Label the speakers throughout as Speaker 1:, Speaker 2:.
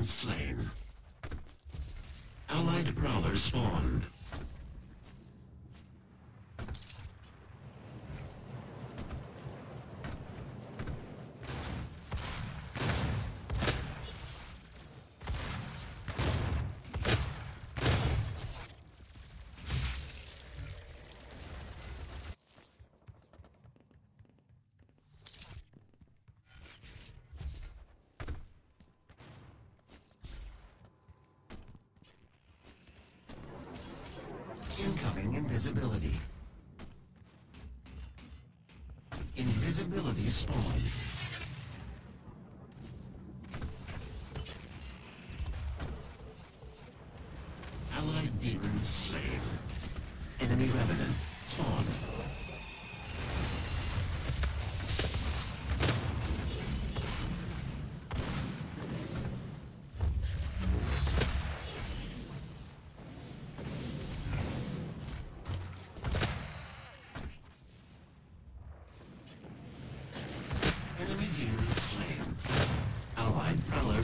Speaker 1: demons slain. Allied Prowler spawned. Incoming invisibility. Invisibility spawned. Allied demons slain. Enemy revenant spawned.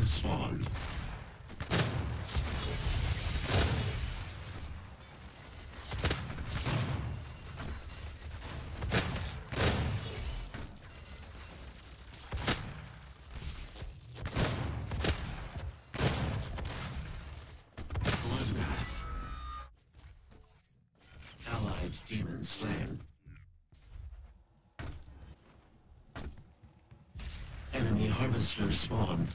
Speaker 1: Spawned. Demons slain. Enemy harvester spawned.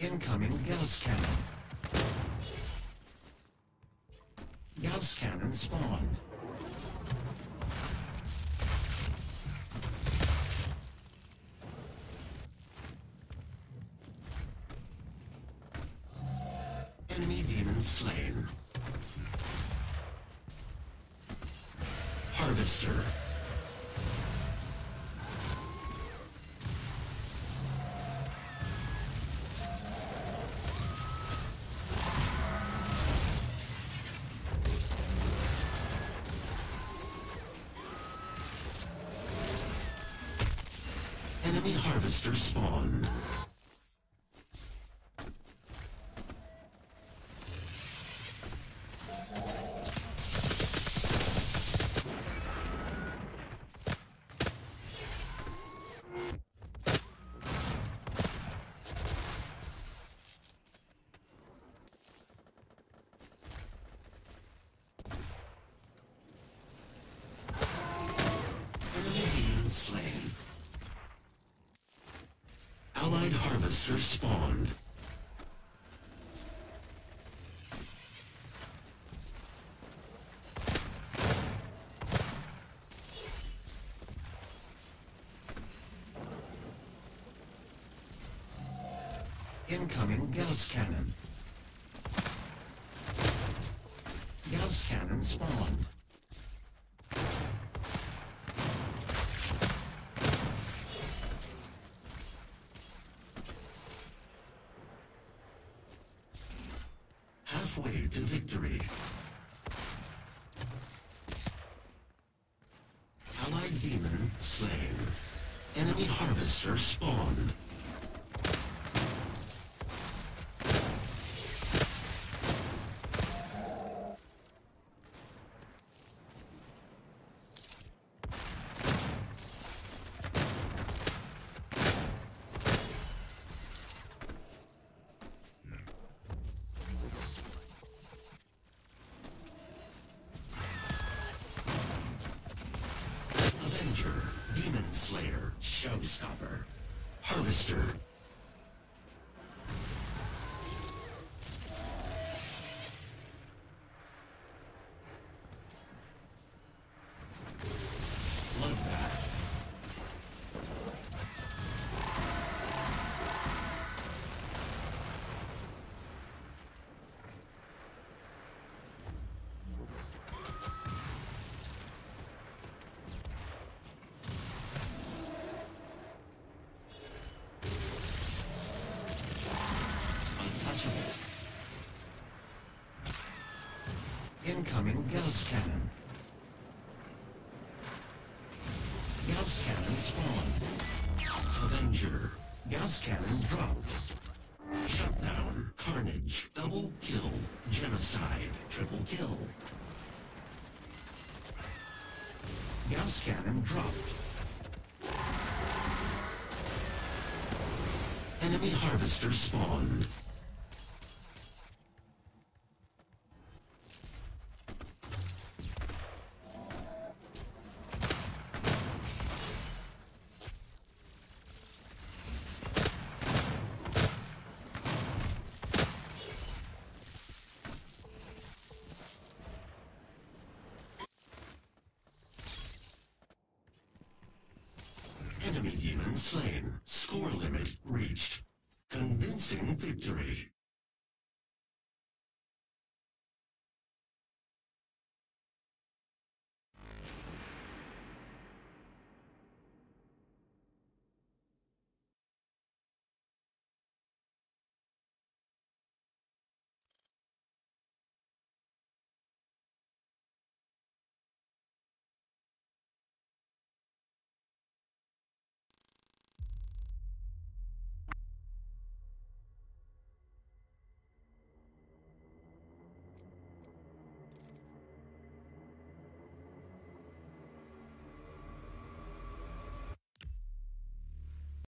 Speaker 1: Incoming Gauss cannon. Gauss cannon spawned. Enemy demon slain. Harvester. Enemy harvester spawned. Enemy demon slain. Allied harvester spawned. Incoming Gauss cannon. Gauss cannon spawned. Halfway to victory. Allied demon slain. Enemy harvester spawned. Avenger, Demon Slayer, Showstopper, Harvester. Incoming Gauss Cannon. Gauss Cannon spawned. Avenger. Gauss Cannon dropped. Shutdown. Carnage. Double kill. Genocide. Triple kill. Gauss Cannon dropped. Enemy Harvester spawned. Enemy slain. Score limit reached. Convincing victory.